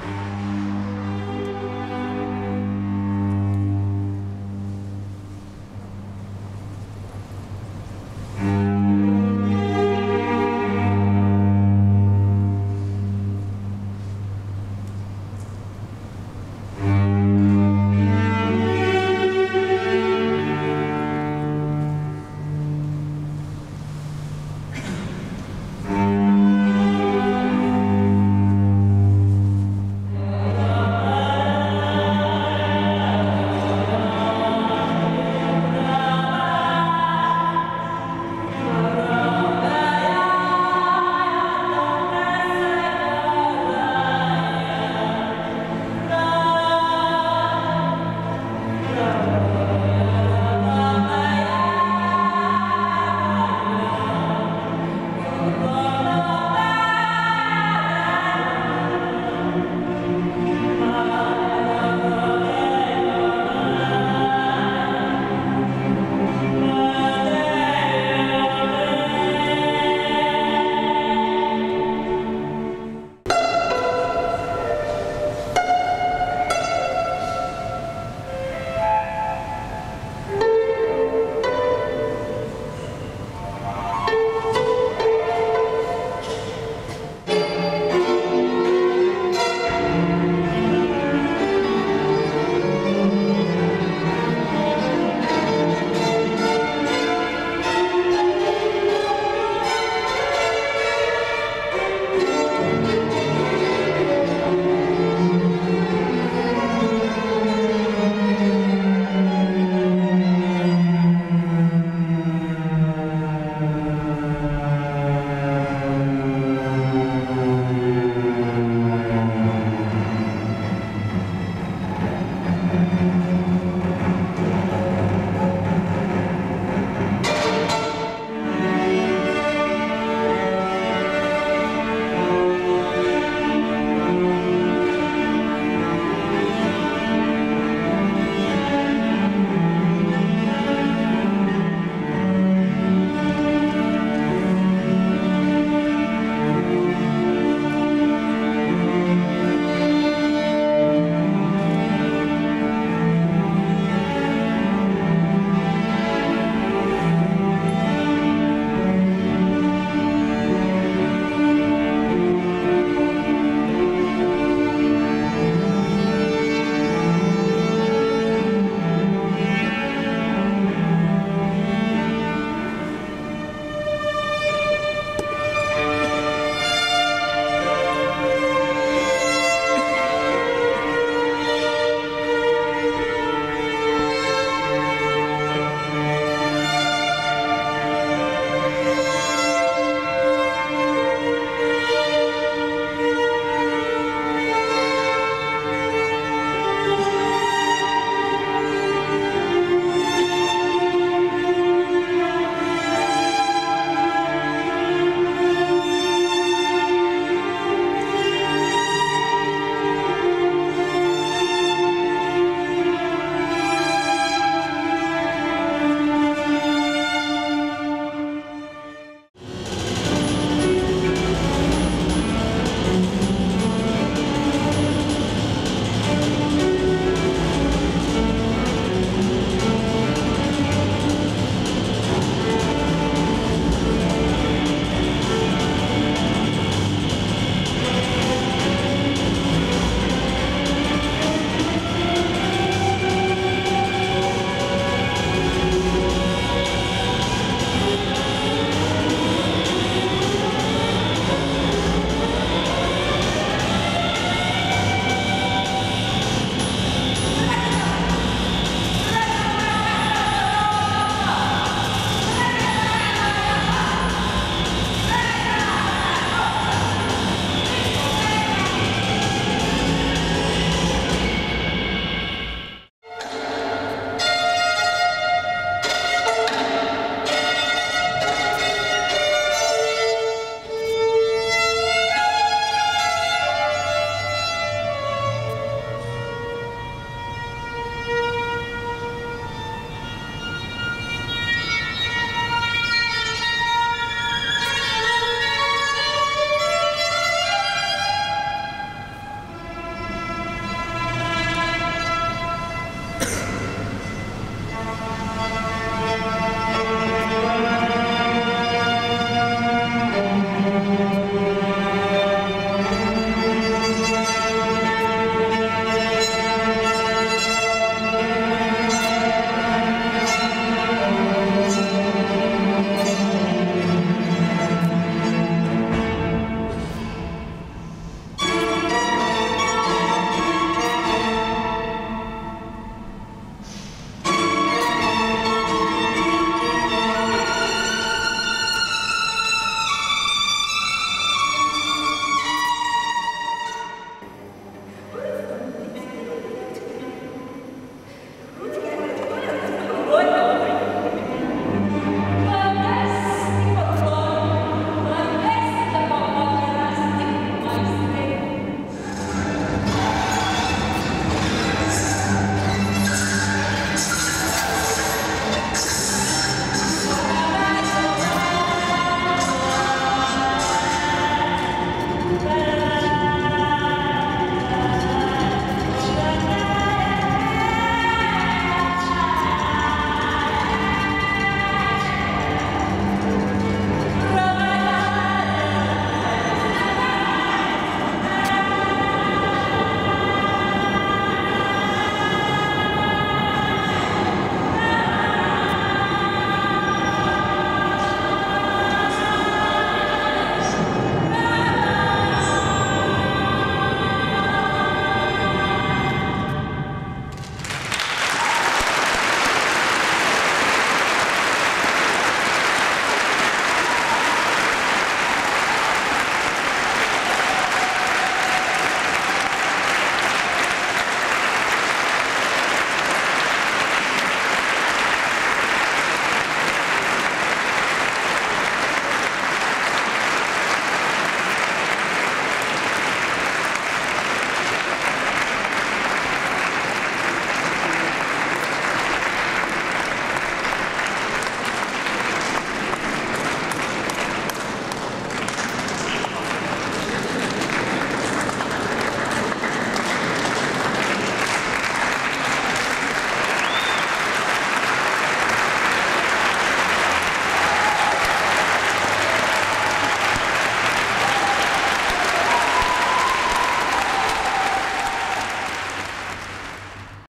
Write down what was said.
Bye.